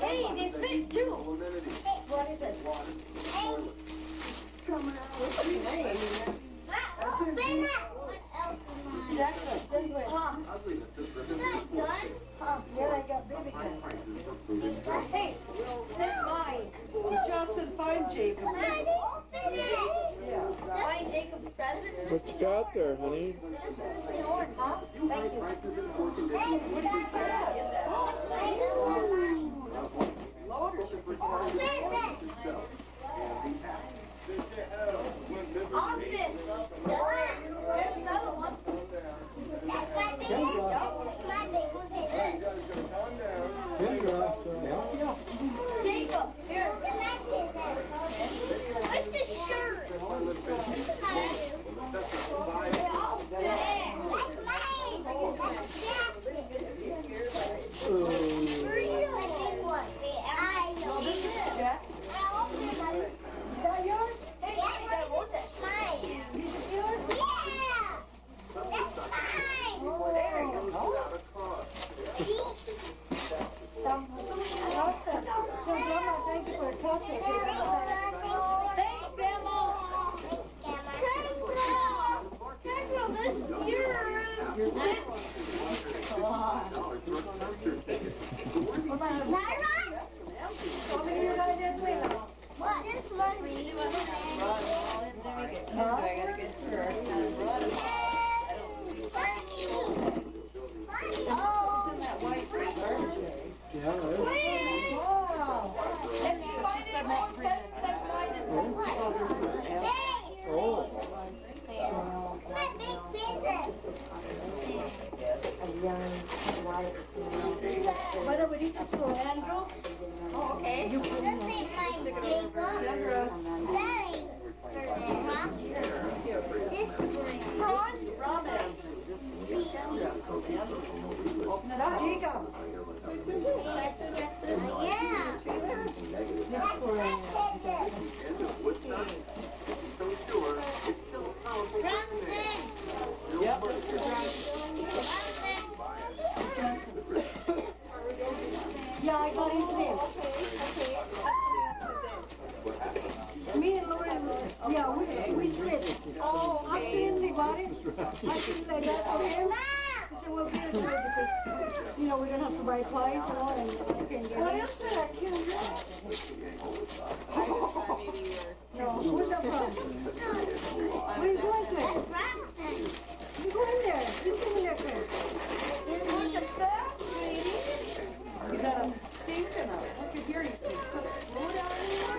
Hey, they fit too. What is it? Got there, honey? Huh? Thank you. Austin. There's another one. Jacob, here. What's this shirt? Hey, Austin. Jack, is that yours? Hey, that was it. This is yours? Um, Austin, tell grandma thank you for a chocolate. Thanks, Grandma. Grandma, this is yours. How many you got in there? What? This one. Oh. In that white garbage bag. Yeah, there's- Wow. If you find any more presents, that's mine as well. Oh, By the way, this is Andrew. Oh, okay. Open it up, Jacob. Yeah. This is for uh, Yep. Got his name. Me and Lauren, yeah, we, we switched. Oh, accidentally got it. I like that for him. He said, well, it because, you know, we don't have to buy know, and can get it. What else did I who's that from? What are you doing there? You go in there. You sit in there, Chris. Look at that, sweetie. You got a stinking up. Look at here. You can blow down in there.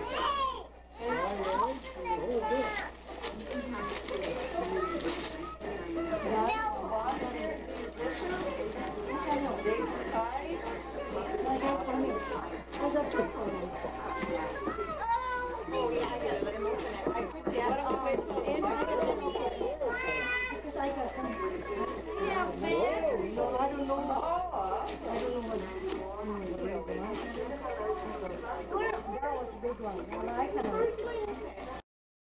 How's that trip for you? Because I got some. Yeah, man. I don't know. I don't know what. That was a big one. I.